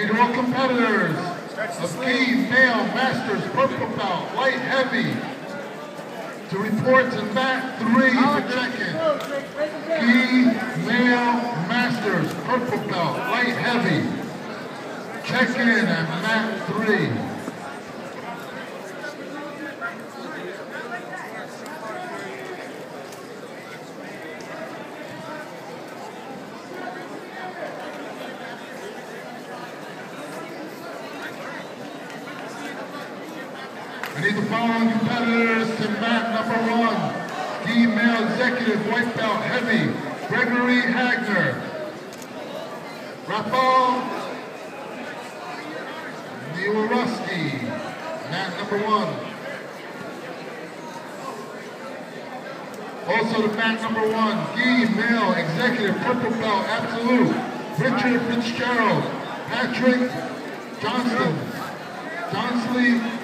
need all competitors of Gi Male Masters Purple Belt Light Heavy to report to mat 3 for check-in. Gi Male Masters Purple Belt Light Heavy. Check-in at mat 3. I need the following competitors to mat number one. Gi Male Executive White Belt Heavy, Gregory Hagner. Rafael Niewarowski, mat number one. Also to mat number one, Gi Male Executive Purple Belt Absolute, Richard Fitzgerald, Patrick Johnston, Johnsley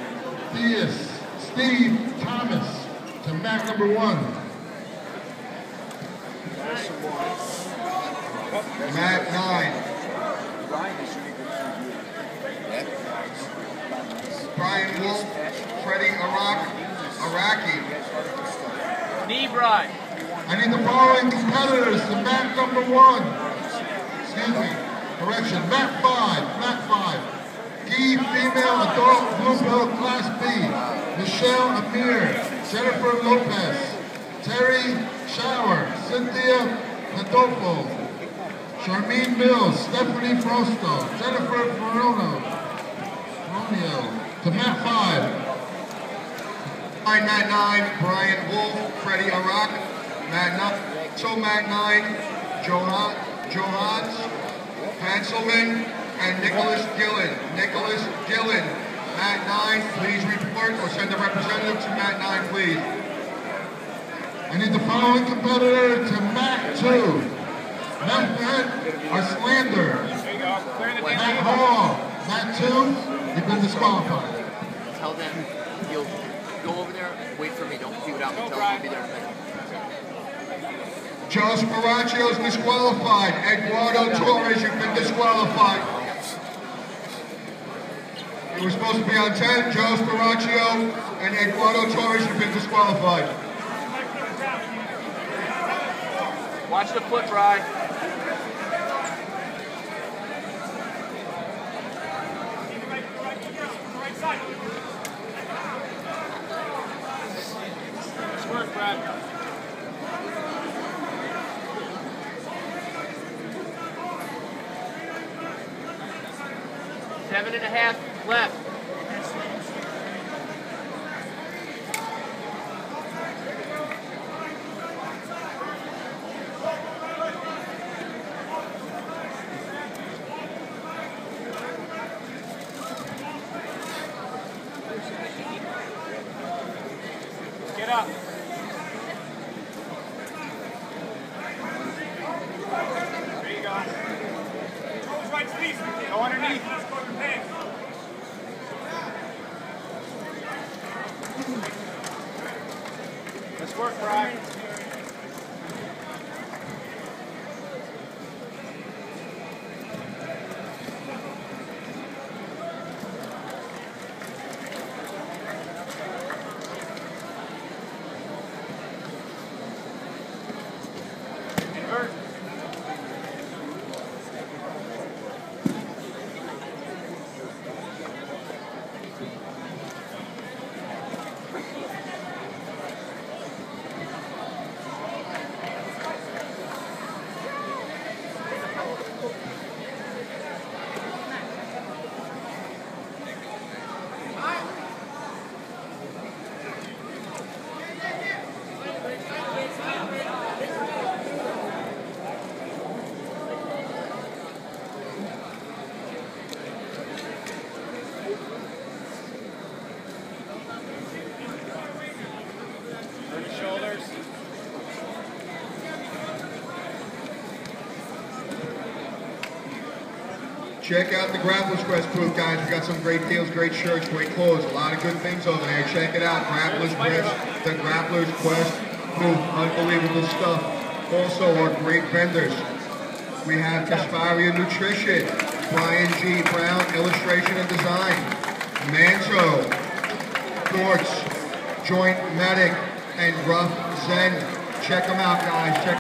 Diaz, Steve Thomas to mat number one. Mat nine. Brian Wolf, Freddie Iraq, Iraqi. Knee Brian. I need the following competitors to mat number one. Excuse me. Correction. Mat five. Mat five. Gi Female Adult Blue Class B, Michelle Amir, Jennifer Lopez, Terry Shower, Cynthia Adolfo, Charmaine Mills, Stephanie Frosto, Jennifer Verono, Romeo, to mat 5. Mat mat 9, Brian Wolf, Freddie Arak, mat 9, so mat 9, Johan, Johans, Hanselman, and Nicholas Gillen. Nicholas Gillen, mat 9, please report or send a representative to mat 9, please. I need the following competitor to mat 2. Mehmet Arslander. Matt Hall, mat 2, you've been disqualified. Tell them you'll go over there, wait for me, don't feud out, tell them I'll be there in a minute. Joe Sparaccio is disqualified. Eduardo Torres, you've been disqualified. He was supposed to be on 10. Joe Sparaccio and Eduardo Torres have been disqualified. Watch the foot, Brad. Seven and a half left. Get up. There you go. right, please. Go underneath. Work, Brian. Check out the Grapplers Quest booth, guys. We got some great deals, great shirts, great clothes, a lot of good things over there. Check it out, Grapplers Quest, the Grapplers Quest booth. Unbelievable stuff. Also, our great vendors. We have Gasparia Nutrition, Brian G. Brown, illustration and design. Manso, Dortz, Joint Medic, and Rough Zen. Check them out, guys. Check